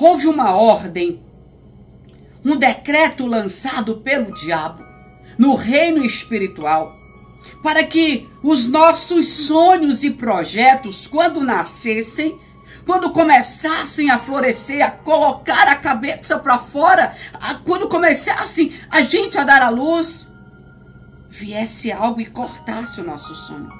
houve uma ordem, um decreto lançado pelo diabo no reino espiritual para que os nossos sonhos e projetos, quando nascessem, quando começassem a florescer, a colocar a cabeça para fora, a, quando começassem a gente a dar a luz, viesse algo e cortasse o nosso sonho,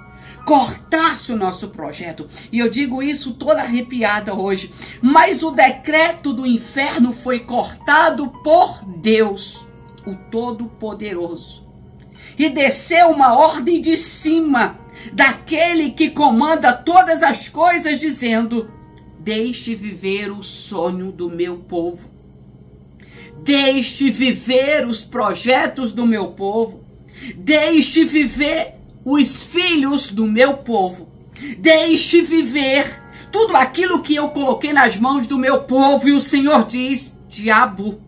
cortasse o nosso projeto. E eu digo isso toda arrepiada hoje, mas o decreto do inferno foi cortado por Deus, o Todo-Poderoso. E desceu uma ordem de cima daquele que comanda todas as coisas, dizendo: Deixe viver o sonho do meu povo. Deixe viver os projetos do meu povo. Deixe viver os filhos do meu povo. Deixe viver tudo aquilo que eu coloquei nas mãos do meu povo. E o Senhor diz: Diabo,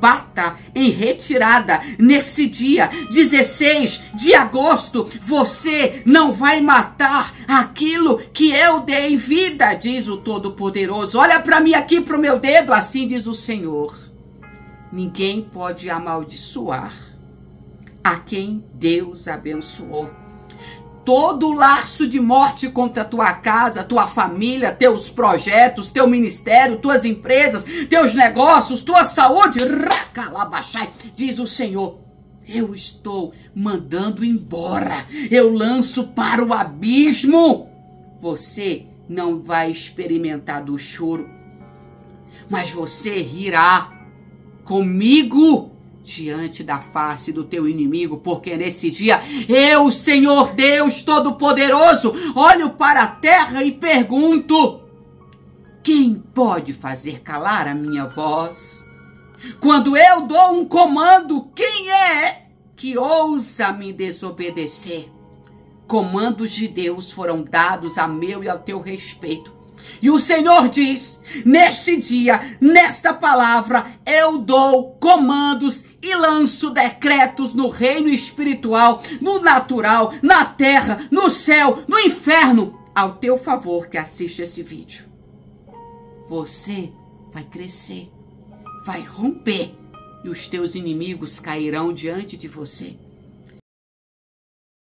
bata em retirada nesse dia 16 de agosto. Você não vai matar aquilo que eu dei vida, diz o Todo-Poderoso. Olha para mim aqui, para o meu dedo, assim diz o Senhor. Ninguém pode amaldiçoar a quem Deus abençoou todo laço de morte contra tua casa, tua família, teus projetos, teu ministério, tuas empresas, teus negócios, tua saúde, racalabachai, diz o Senhor. Eu estou mandando embora, eu lanço para o abismo. Você não vai experimentar do choro, mas você rirá comigo diante da face do teu inimigo, porque nesse dia eu, Senhor Deus Todo-Poderoso, olho para a terra e pergunto: quem pode fazer calar a minha voz? Quando eu dou um comando, quem é que ousa me desobedecer? Comandos de Deus foram dados a meu e ao teu respeito. E o Senhor diz: neste dia, nesta palavra, eu dou comandos lanço decretos no reino espiritual, no natural, na terra, no céu, no inferno, ao teu favor que assiste esse vídeo. Você vai crescer, vai romper e os teus inimigos cairão diante de você.